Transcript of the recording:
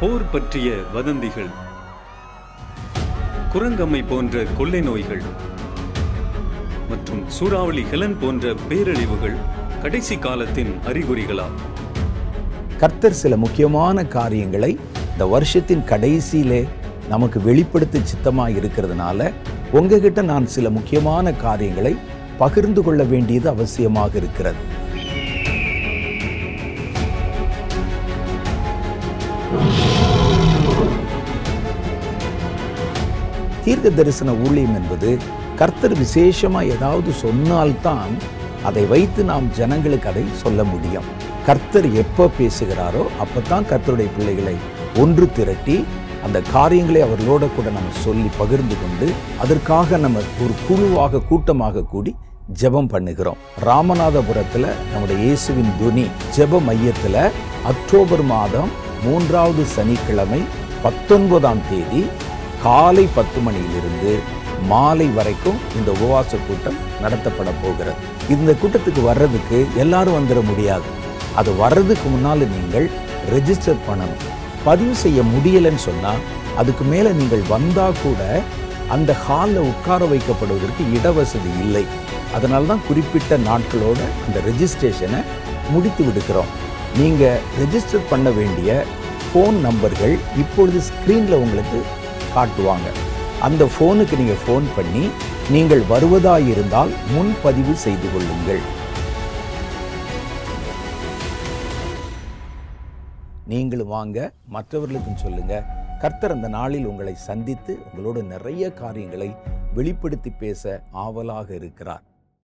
போர் பற்றிய வதந்திகள் குரங்கம்மை போன்ற கொள்ளை நோய்கள் மற்றும் சூறாவளி ஹெலன் போன்ற பேரழிவுகள் கடைசி காலத்தின் அறிகுறிகளா கர்த்தர் சில முக்கியமான காரியங்களை இந்த வருஷத்தின் கடைசியிலே நமக்கு வெளிப்படுத்த சித்தமாக இருக்கிறதுனால உங்ககிட்ட நான் சில முக்கியமான காரியங்களை பகிர்ந்து கொள்ள வேண்டியது அவசியமாக இருக்கிறது. தீர்க்க தரிசன ஊழியம் என்பது கர்த்தர் விசேஷமா ஏதாவது சொன்னால்தான் அதை வைத்து நாம் ஜனங்களுக்கு அதை சொல்ல முடியும். கர்த்தர் எப்போ பேசுகிறாரோ அப்பதான் கர்த்தருடைய பிள்ளைகளை ஒன்று திரட்டி அந்த காரியங்களை அவர்களோட கூட நம்ம சொல்லி பகிர்ந்து கொண்டு அதற்காக நம்ம ஒரு குழுவாக கூட்டமாக கூடி ஜெபம் பண்ணுகிறோம். ராமநாதபுரத்தில் நம்முடைய இயேசுவின் துனி ஜெப மையத்தில் அக்டோபர் மாதம் மூன்றாவது சனிக்கிழமை பத்தொன்பதாம் தேதி காலை பத்து மணியிலிருந்து மாலை வரைக்கும் இந்த உபவாச கூட்டம் நடத்தப்பட போகிறது. இந்த கூட்டத்துக்கு வர்றதுக்கு எல்லாரும் வந்துட முடியாது. அது வர்றதுக்கு முன்னால் நீங்கள் ரெஜிஸ்டர் பண்ணணும். பதிவு செய்ய முடியலைன்னு சொன்னால் அதுக்கு மேலே நீங்கள் வந்தால் கூட அந்த ஹாலில் உட்கார வைக்கப்படுவதற்கு இடவசதி இல்லை. அதனால தான் குறிப்பிட்ட நாட்களோட அந்த ரெஜிஸ்ட்ரேஷனை முடித்து விடுக்கிறோம். நீங்கள் ரெஜிஸ்டர் பண்ண வேண்டிய ஃபோன் நம்பர்கள் இப்பொழுது ஸ்க்ரீனில் உங்களுக்கு காட்டுவாங்க. அந்த ஃபோனுக்கு நீங்கள் ஃபோன் பண்ணி நீங்கள் வருவதாயிருந்தால் முன்பதிவு செய்து கொள்ளுங்கள். நீங்களும் வாங்க மற்றவர்களுக்கும் சொல்லுங்க. கர்த்தர் அந்த நாளில் உங்களை சந்தித்து உங்களோட நிறைய காரியங்களை வெளிப்படுத்தி பேச ஆவலாக இருக்கிறார்.